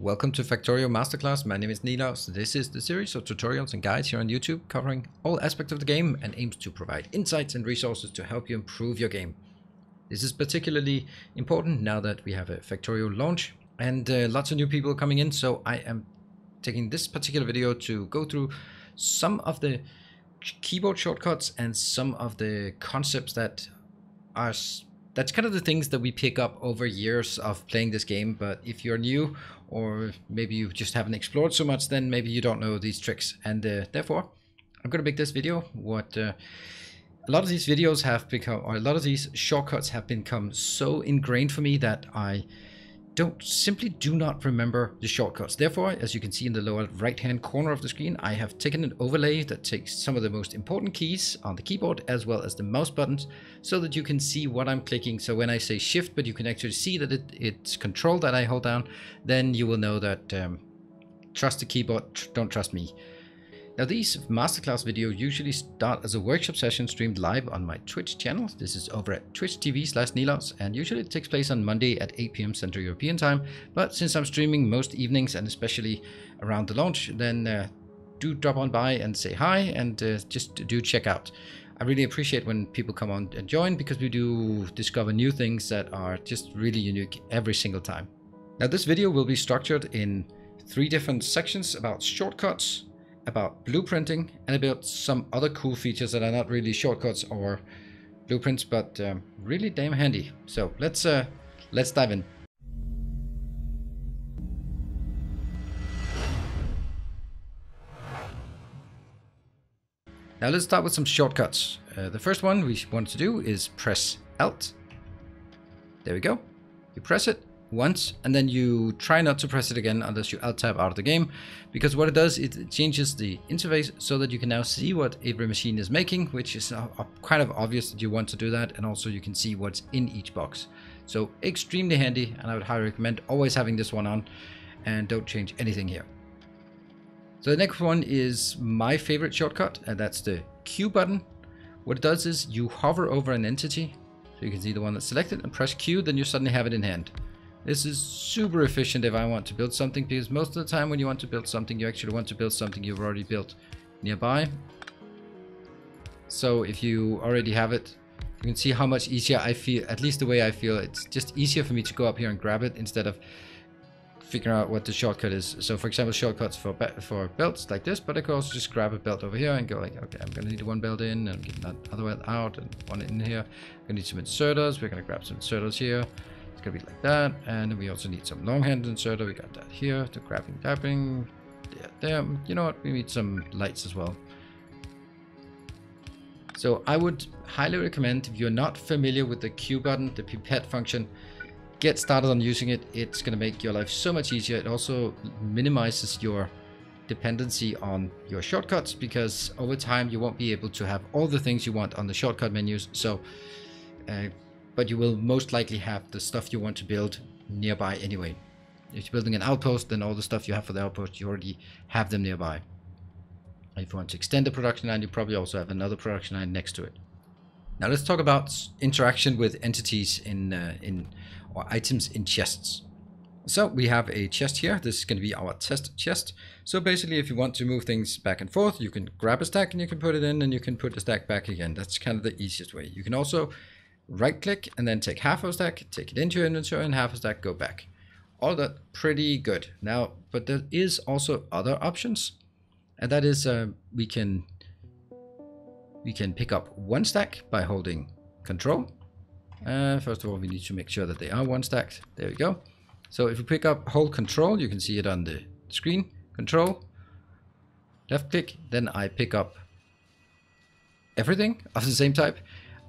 Welcome to Factorio Masterclass. My name is Nilaus. This is the series of tutorials and guides here on YouTube covering all aspects of the game and aims to provide insights and resources to help you improve your game. This is particularly important now that we have a Factorio launch and uh, lots of new people coming in. So I am taking this particular video to go through some of the keyboard shortcuts and some of the concepts that are that's kind of the things that we pick up over years of playing this game. But if you're new or maybe you just haven't explored so much, then maybe you don't know these tricks. And uh, therefore, I'm going to make this video what uh, a lot of these videos have become, or a lot of these shortcuts have become so ingrained for me that I don't simply do not remember the shortcuts. Therefore, as you can see in the lower right hand corner of the screen, I have taken an overlay that takes some of the most important keys on the keyboard as well as the mouse buttons so that you can see what I'm clicking. So when I say shift, but you can actually see that it, it's control that I hold down, then you will know that um, trust the keyboard, don't trust me. Now these masterclass videos usually start as a workshop session streamed live on my Twitch channel. This is over at twitch TV slash Nilaus and usually it takes place on Monday at 8 p.m. Central European time. But since I'm streaming most evenings and especially around the launch, then uh, do drop on by and say hi and uh, just do check out. I really appreciate when people come on and join because we do discover new things that are just really unique every single time. Now this video will be structured in three different sections about shortcuts, about blueprinting and about some other cool features that are not really shortcuts or blueprints, but um, really damn handy. So let's uh, let's dive in. Now let's start with some shortcuts. Uh, the first one we want to do is press Alt. There we go. You press it once and then you try not to press it again unless you alt tab out of the game because what it does is it changes the interface so that you can now see what every machine is making which is kind of obvious that you want to do that and also you can see what's in each box. So extremely handy and I would highly recommend always having this one on and don't change anything here. So the next one is my favorite shortcut and that's the Q button. What it does is you hover over an entity. So you can see the one that's selected and press Q then you suddenly have it in hand this is super efficient if I want to build something because most of the time when you want to build something, you actually want to build something you've already built nearby. So if you already have it, you can see how much easier I feel, at least the way I feel. It's just easier for me to go up here and grab it instead of figuring out what the shortcut is. So for example, shortcuts for for belts like this, but I could also just grab a belt over here and go like, okay, I'm gonna need one belt in and get that other belt out and one in here. I'm gonna need some inserters. We're gonna grab some inserters here gonna be like that. And we also need some long hand inserter. We got that here. The grabbing, tapping. There, there. You know what? We need some lights as well. So I would highly recommend if you're not familiar with the Q button, the pipette function, get started on using it. It's going to make your life so much easier. It also minimizes your dependency on your shortcuts because over time you won't be able to have all the things you want on the shortcut menus. So uh, but you will most likely have the stuff you want to build nearby anyway. If you're building an outpost, then all the stuff you have for the outpost, you already have them nearby. If you want to extend the production line, you probably also have another production line next to it. Now let's talk about interaction with entities in, uh, in or items in chests. So we have a chest here. This is going to be our test chest. So basically, if you want to move things back and forth, you can grab a stack and you can put it in and you can put the stack back again. That's kind of the easiest way. You can also right click and then take half of stack, take it into your inventory and half of stack go back. All that pretty good. Now, but there is also other options and that is uh, we can we can pick up one stack by holding control. Uh, first of all, we need to make sure that they are one stacked. There we go. So if we pick up hold control, you can see it on the screen. Control, left click, then I pick up everything of the same type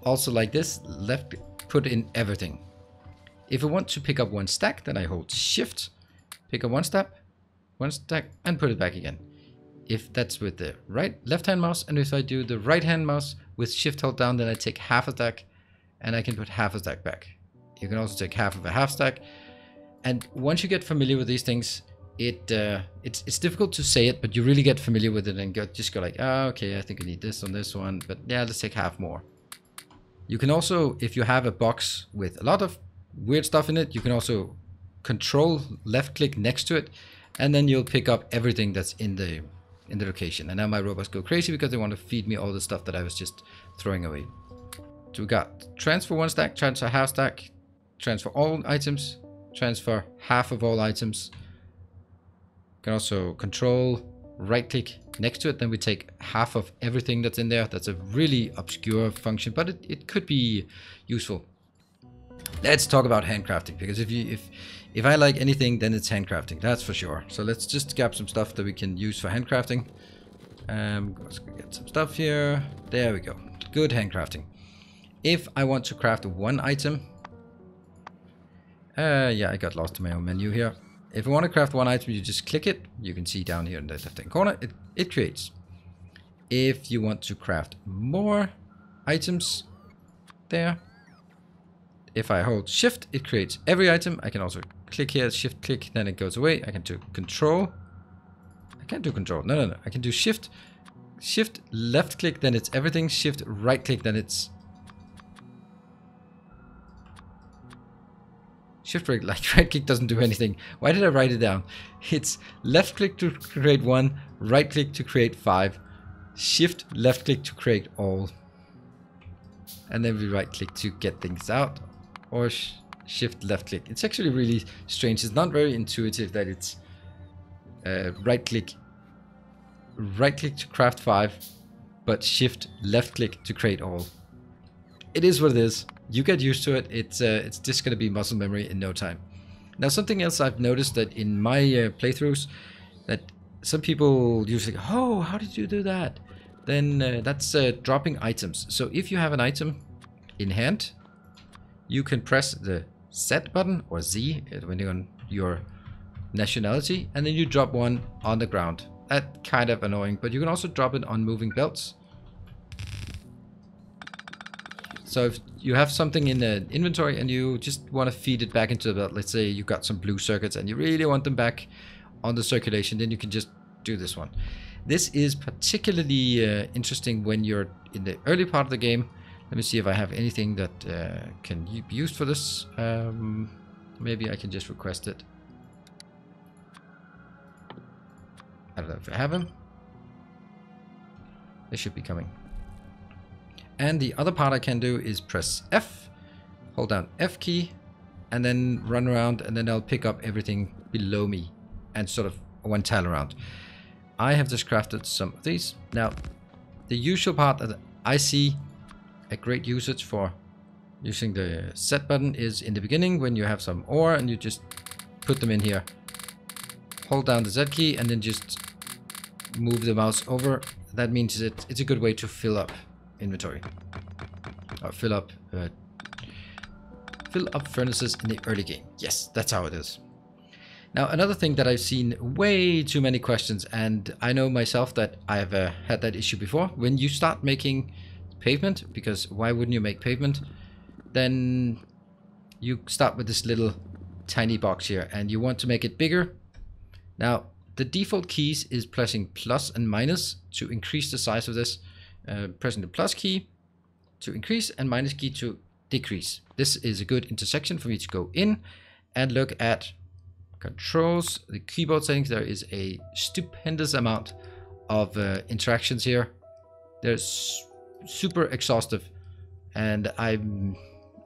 also like this, left put in everything. If I want to pick up one stack, then I hold shift, pick up one stack, one stack, and put it back again. If that's with the right left hand mouse, and if I do the right hand mouse with shift held down, then I take half a stack and I can put half a stack back. You can also take half of a half stack. And once you get familiar with these things, it uh, it's it's difficult to say it, but you really get familiar with it and go, just go like, oh, okay, I think I need this on this one, but yeah, let's take half more. You can also, if you have a box with a lot of weird stuff in it, you can also control left click next to it and then you'll pick up everything that's in the in the location. And now my robots go crazy because they want to feed me all the stuff that I was just throwing away. So we got transfer one stack, transfer half stack, transfer all items, transfer half of all items. You can also control right click next to it, then we take half of everything that's in there. That's a really obscure function, but it, it could be useful. Let's talk about handcrafting because if you if if I like anything, then it's handcrafting. That's for sure. So let's just grab some stuff that we can use for handcrafting. Um, let's get some stuff here. There we go. Good handcrafting. If I want to craft one item, uh, yeah, I got lost in my own menu here. If you want to craft one item, you just click it. You can see down here in the left-hand corner, it, it creates. If you want to craft more items, there. If I hold shift, it creates every item. I can also click here, shift click, then it goes away. I can do control. I can't do control. No, no, no. I can do shift, shift left click, then it's everything. Shift right click, then it's Shift right, like right click doesn't do anything. Why did I write it down? It's left click to create one, right click to create five, shift left click to create all. And then we right click to get things out or sh shift left click. It's actually really strange. It's not very intuitive that it's uh, right click, right click to craft five, but shift left click to create all. It is what it is you get used to it. It's uh, it's just going to be muscle memory in no time. Now, something else I've noticed that in my uh, playthroughs, that some people usually, oh, how did you do that? Then uh, that's uh, dropping items. So if you have an item in hand, you can press the Z button or Z, depending on your nationality, and then you drop one on the ground. That kind of annoying, but you can also drop it on moving belts. So if you have something in the inventory and you just want to feed it back into the let's say you've got some blue circuits and you really want them back on the circulation, then you can just do this one. This is particularly uh, interesting when you're in the early part of the game. Let me see if I have anything that uh, can be used for this. Um, maybe I can just request it. I don't know if I have them. They should be coming. And the other part I can do is press F, hold down F key, and then run around, and then I'll pick up everything below me and sort of one tile around. I have just crafted some of these. Now, the usual part that I see a great usage for using the set button is in the beginning when you have some ore and you just put them in here. Hold down the Z key and then just move the mouse over. That means that it's a good way to fill up inventory. Or fill up uh, fill up furnaces in the early game. Yes, that's how it is. Now, another thing that I've seen way too many questions, and I know myself that I've uh, had that issue before. When you start making pavement, because why wouldn't you make pavement? Then you start with this little tiny box here, and you want to make it bigger. Now, the default keys is pressing plus and minus to increase the size of this uh, pressing the plus key to increase and minus key to decrease. This is a good intersection for me to go in and look at controls, the keyboard settings. There is a stupendous amount of uh, interactions here. They're super exhaustive and I'm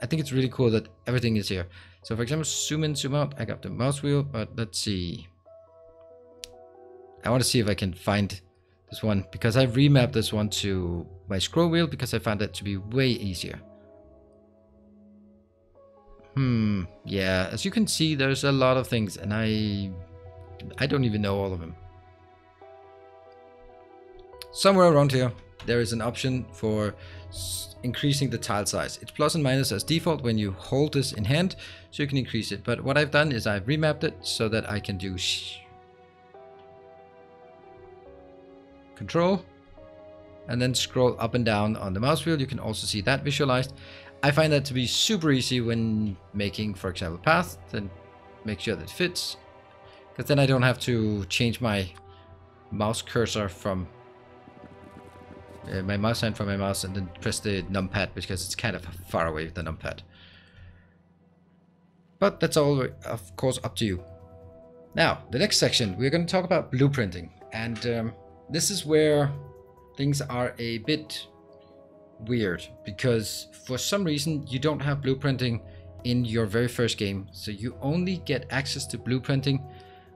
I think it's really cool that everything is here. So for example, zoom in, zoom out, I got the mouse wheel, but let's see. I want to see if I can find this one because I remapped this one to my scroll wheel because I found it to be way easier. Hmm, yeah, as you can see there's a lot of things and I I don't even know all of them. Somewhere around here there is an option for increasing the tile size. It's plus and minus as default when you hold this in hand so you can increase it. But what I've done is I've remapped it so that I can do control and then scroll up and down on the mouse wheel. You can also see that visualized. I find that to be super easy when making, for example, path, then make sure that it fits. Because then I don't have to change my mouse cursor from uh, my mouse hand from my mouse and then press the numpad because it's kind of far away with the numpad. But that's all, of course, up to you. Now, the next section, we're going to talk about blueprinting. And um, this is where things are a bit weird because for some reason you don't have blueprinting in your very first game. So you only get access to blueprinting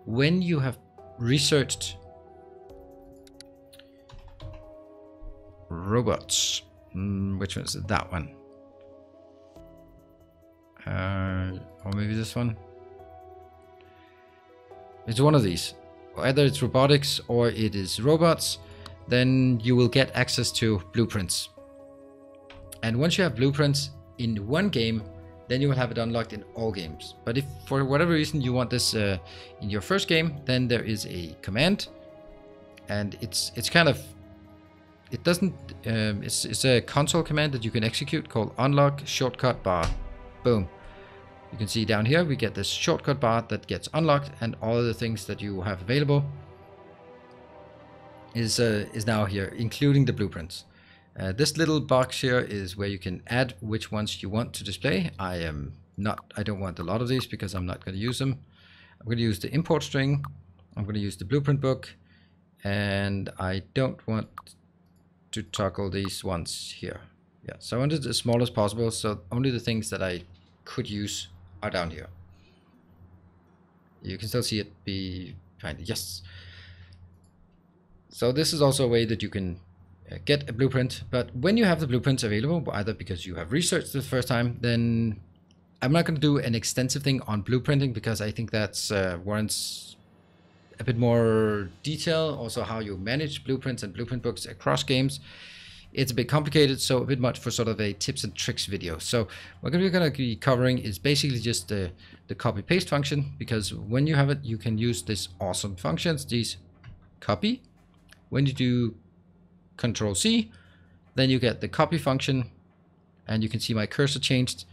when you have researched robots. Mm, which one is it? That one. Uh, or maybe this one. It's one of these. Either it's robotics or it is robots. Then you will get access to blueprints. And once you have blueprints in one game, then you will have it unlocked in all games. But if for whatever reason you want this uh, in your first game, then there is a command, and it's it's kind of it doesn't um, it's it's a console command that you can execute called unlock shortcut bar. Boom. You can see down here we get this shortcut bar that gets unlocked, and all the things that you have available is uh, is now here, including the blueprints. Uh, this little box here is where you can add which ones you want to display. I am not, I don't want a lot of these because I'm not going to use them. I'm going to use the import string. I'm going to use the blueprint book. And I don't want to toggle these ones here. Yeah, so I want it as small as possible. So only the things that I could use are down here. You can still see it be kind of, yes. So this is also a way that you can uh, get a blueprint. But when you have the blueprints available, either because you have researched the first time, then I'm not going to do an extensive thing on blueprinting because I think that's uh, warrants a bit more detail. Also, how you manage blueprints and blueprint books across games. It's a bit complicated, so a bit much for sort of a tips and tricks video. So what we're going to be covering is basically just the, the copy paste function because when you have it, you can use this awesome functions, these copy. When you do Control C, then you get the copy function and you can see my cursor changed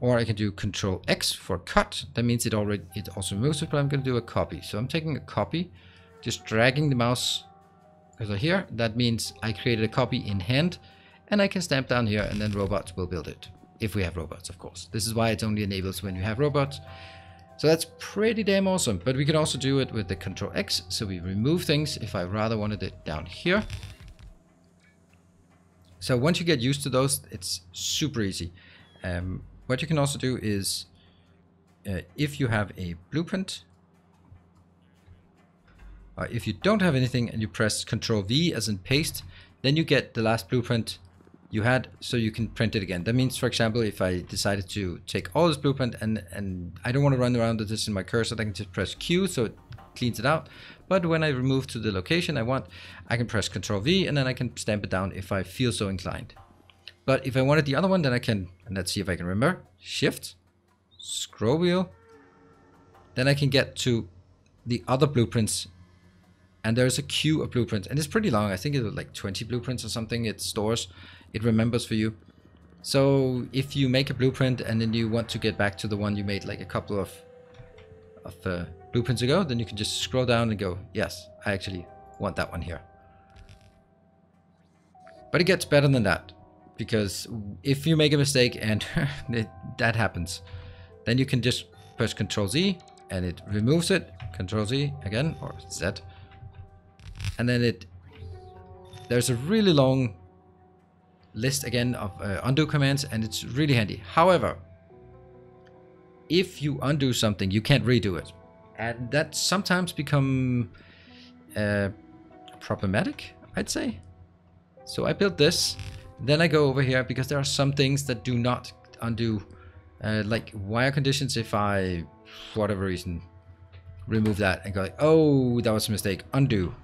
or I can do Control X for cut. That means it already it also moves it, but I'm going to do a copy. So I'm taking a copy, just dragging the mouse over here. That means I created a copy in hand and I can stamp down here and then robots will build it. If we have robots, of course. This is why it only enables when you have robots. So that's pretty damn awesome. But we can also do it with the Control X. So we remove things if I rather wanted it down here. So once you get used to those, it's super easy. Um, what you can also do is, uh, if you have a blueprint, or if you don't have anything and you press Control V as in paste, then you get the last blueprint you had so you can print it again. That means, for example, if I decided to take all this blueprint and, and I don't want to run around with this in my cursor, I can just press Q so it cleans it out. But when I remove to the location I want, I can press Ctrl V and then I can stamp it down if I feel so inclined. But if I wanted the other one, then I can, let's see if I can remember, Shift, scroll wheel, then I can get to the other blueprints and there's a queue of blueprints and it's pretty long. I think it's like 20 blueprints or something it stores, it remembers for you. So if you make a blueprint and then you want to get back to the one you made like a couple of, of uh, blueprints ago, then you can just scroll down and go, yes, I actually want that one here. But it gets better than that because if you make a mistake and it, that happens, then you can just press Ctrl Z and it removes it. Ctrl Z again or Z, and then it there's a really long list again of uh, undo commands, and it's really handy. However, if you undo something, you can't redo it and that sometimes become uh, problematic, I'd say. So I built this, then I go over here because there are some things that do not undo, uh, like wire conditions. If I, for whatever reason, remove that and go like, oh, that was a mistake, undo.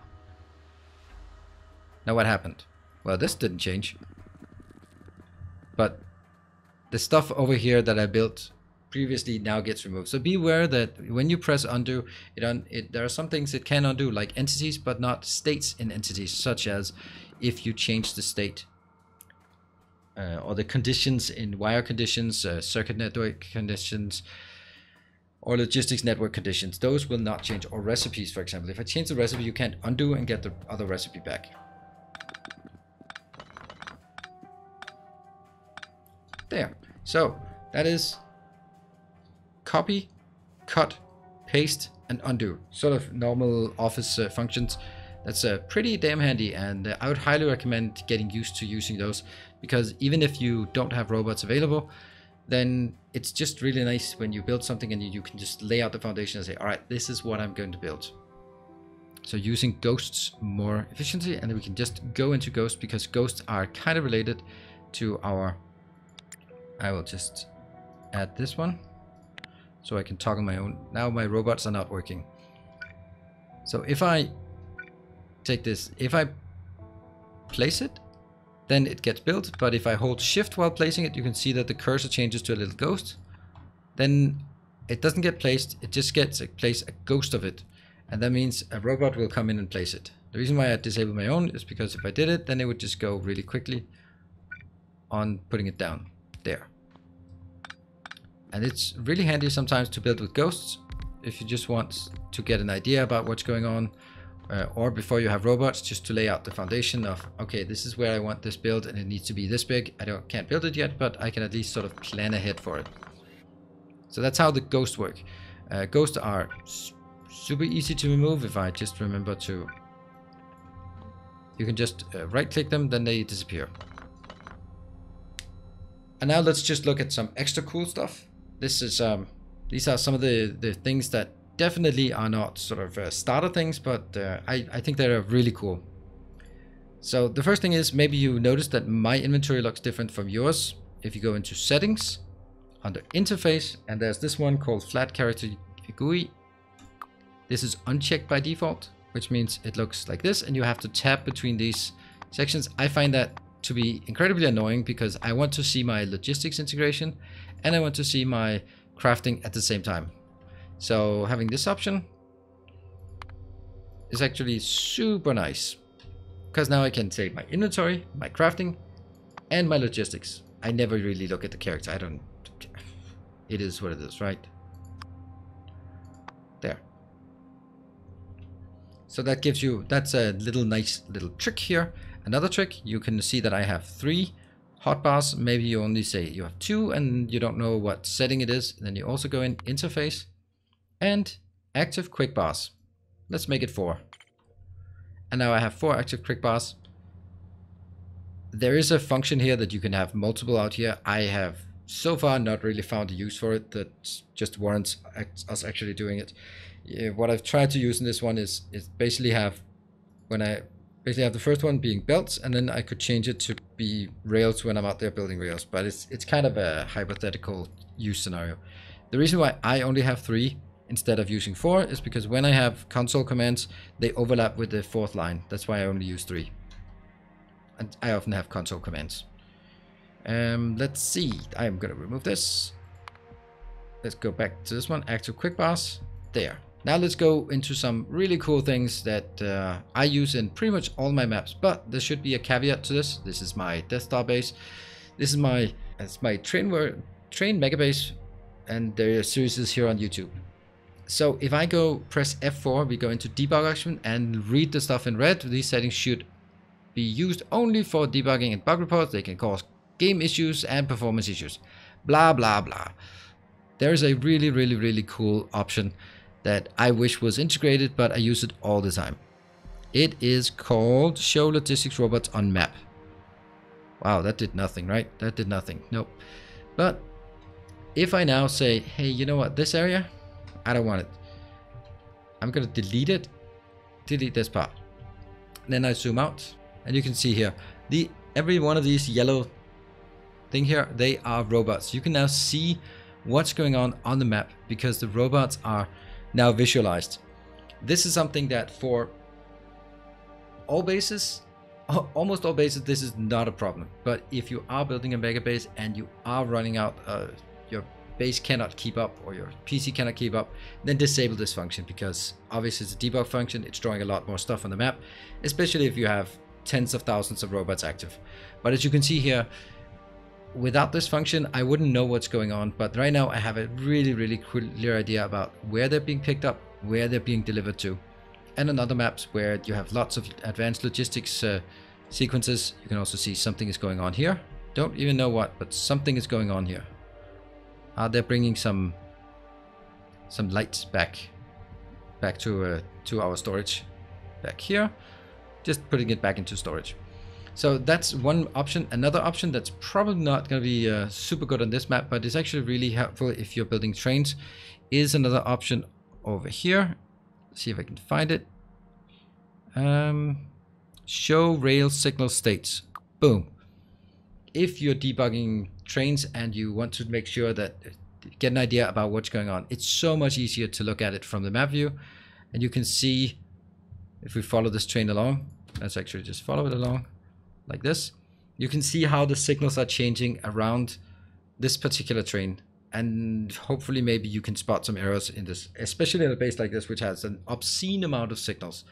Now what happened? Well, this didn't change. But the stuff over here that I built previously now gets removed. So be aware that when you press undo, it, un it there are some things it can undo, like entities, but not states in entities, such as if you change the state uh, or the conditions in wire conditions, uh, circuit network conditions, or logistics network conditions. Those will not change, or recipes, for example. If I change the recipe, you can't undo and get the other recipe back. There. So that is copy, cut, paste, and undo. Sort of normal office uh, functions. That's uh, pretty damn handy, and uh, I would highly recommend getting used to using those because even if you don't have robots available, then it's just really nice when you build something and you can just lay out the foundation and say, all right, this is what I'm going to build. So using ghosts more efficiently, and we can just go into ghosts because ghosts are kind of related to our, I will just add this one so I can toggle my own. Now my robots are not working. So if I take this, if I place it, then it gets built. But if I hold shift while placing it, you can see that the cursor changes to a little ghost. Then it doesn't get placed, it just gets a place a ghost of it. And that means a robot will come in and place it. The reason why I disabled my own is because if I did it, then it would just go really quickly on putting it down there. And it's really handy sometimes to build with ghosts if you just want to get an idea about what's going on uh, or before you have robots just to lay out the foundation of okay this is where I want this build and it needs to be this big. I don't can't build it yet but I can at least sort of plan ahead for it. So that's how the ghosts work. Uh, ghosts are super easy to remove if I just remember to. You can just uh, right click them then they disappear and now let's just look at some extra cool stuff this is um these are some of the the things that definitely are not sort of uh, starter things, but uh, I, I think they're really cool. So the first thing is maybe you notice that my inventory looks different from yours. If you go into settings, under interface, and there's this one called flat character GUI. This is unchecked by default, which means it looks like this, and you have to tap between these sections. I find that to be incredibly annoying because I want to see my logistics integration and I want to see my crafting at the same time. So having this option is actually super nice because now I can save my inventory, my crafting, and my logistics. I never really look at the character. I don't. It is what it is, right? There. So that gives you, that's a little nice little trick here. Another trick, you can see that I have three hotbars. Maybe you only say you have two and you don't know what setting it is. then you also go in interface and active quick bars. Let's make it four. And now I have four active quick bars. There is a function here that you can have multiple out here. I have so far not really found a use for it that just warrants us actually doing it. What I've tried to use in this one is, is basically have, when I basically I have the first one being belts and then I could change it to be rails when I'm out there building rails. But it's, it's kind of a hypothetical use scenario. The reason why I only have three instead of using four is because when I have console commands, they overlap with the fourth line. That's why I only use three. And I often have console commands. Um, let's see. I'm going to remove this. Let's go back to this one. Active quick bars. There. Now let's go into some really cool things that uh, I use in pretty much all my maps. But there should be a caveat to this. This is my Death Star base. This is my it's my train train mega base, and there are series here on YouTube. So if I go press F4, we go into debug action and read the stuff in red. These settings should be used only for debugging and bug reports. They can cause game issues and performance issues. Blah, blah, blah. There is a really, really, really cool option that I wish was integrated, but I use it all the time. It is called Show Logistics Robots on Map. Wow, that did nothing, right? That did nothing. Nope. But if I now say, hey, you know what, this area, I don't want it. I'm gonna delete it. Delete this part. then I zoom out and you can see here, the every one of these yellow thing here, they are robots. You can now see what's going on on the map because the robots are now visualized. This is something that for all bases, almost all bases, this is not a problem. But if you are building a mega base and you are running out uh, your base cannot keep up or your PC cannot keep up, then disable this function because obviously it's a debug function, it's drawing a lot more stuff on the map, especially if you have tens of thousands of robots active. But as you can see here, without this function, I wouldn't know what's going on, but right now I have a really, really clear idea about where they're being picked up, where they're being delivered to. And on other maps where you have lots of advanced logistics uh, sequences, you can also see something is going on here. Don't even know what, but something is going on here. Uh, they're bringing some some lights back back to uh, to our storage back here. Just putting it back into storage. So that's one option. Another option that's probably not going to be uh, super good on this map, but it's actually really helpful if you're building trains, is another option over here. See if I can find it. Um, show rail signal states. Boom. If you're debugging trains and you want to make sure that get an idea about what's going on, it's so much easier to look at it from the map view. And you can see if we follow this train along, let's actually just follow it along like this, you can see how the signals are changing around this particular train. And hopefully maybe you can spot some errors in this, especially in a base like this, which has an obscene amount of signals.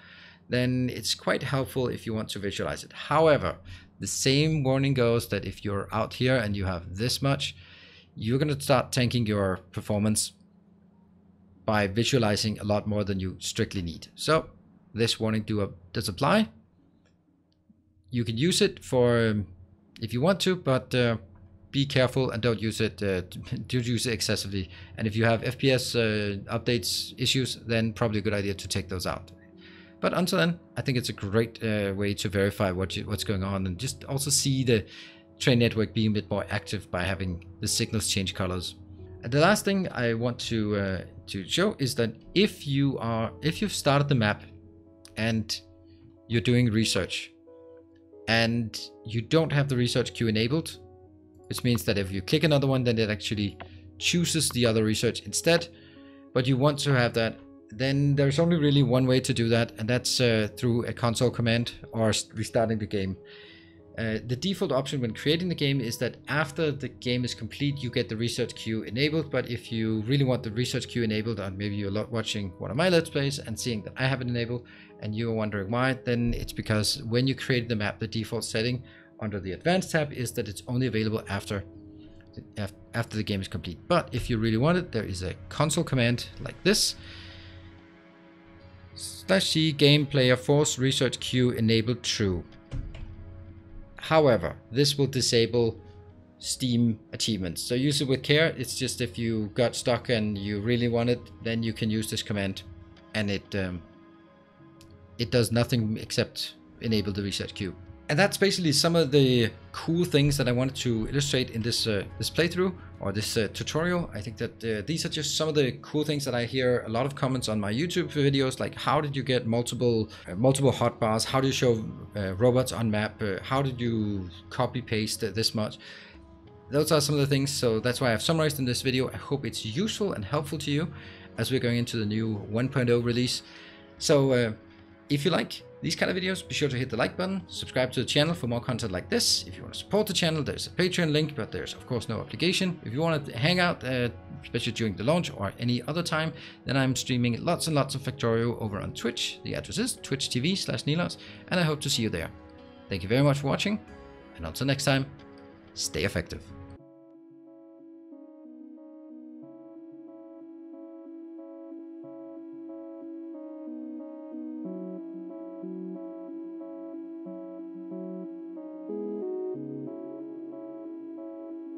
Then it's quite helpful if you want to visualize it. However, the same warning goes that if you're out here and you have this much, you're going to start tanking your performance by visualizing a lot more than you strictly need. So this warning do, uh, does apply you can use it for um, if you want to, but uh, be careful and don't use it. Uh, don't use it excessively. And if you have FPS uh, updates issues, then probably a good idea to take those out. But until then, I think it's a great uh, way to verify what you, what's going on and just also see the train network being a bit more active by having the signals change colors. And the last thing I want to uh, to show is that if you are if you've started the map and you're doing research and you don't have the research queue enabled, which means that if you click another one, then it actually chooses the other research instead. But you want to have that, then there's only really one way to do that, and that's uh, through a console command or restarting the game. Uh, the default option when creating the game is that after the game is complete, you get the research queue enabled. But if you really want the research queue enabled, and maybe you're watching one of my Let's Plays and seeing that I have it enabled, and you're wondering why, then it's because when you create the map, the default setting under the advanced tab is that it's only available after after the game is complete. But if you really want it, there is a console command like this. Slash C game player force research queue enabled true. However, this will disable Steam achievements. So use it with care. It's just if you got stuck and you really want it, then you can use this command and it um, it does nothing except enable the reset queue. And that's basically some of the cool things that I wanted to illustrate in this uh, this playthrough or this uh, tutorial. I think that uh, these are just some of the cool things that I hear a lot of comments on my YouTube videos, like how did you get multiple uh, multiple hotbars? How do you show uh, robots on map? Uh, how did you copy paste this much? Those are some of the things, so that's why I've summarized in this video. I hope it's useful and helpful to you as we're going into the new 1.0 release. So if you like these kind of videos, be sure to hit the like button, subscribe to the channel for more content like this. If you want to support the channel, there's a Patreon link, but there's of course no obligation. If you want to hang out, uh, especially during the launch or any other time, then I'm streaming lots and lots of Factorio over on Twitch. The address is twitch.tv slash Nilaus, and I hope to see you there. Thank you very much for watching, and until next time, stay effective.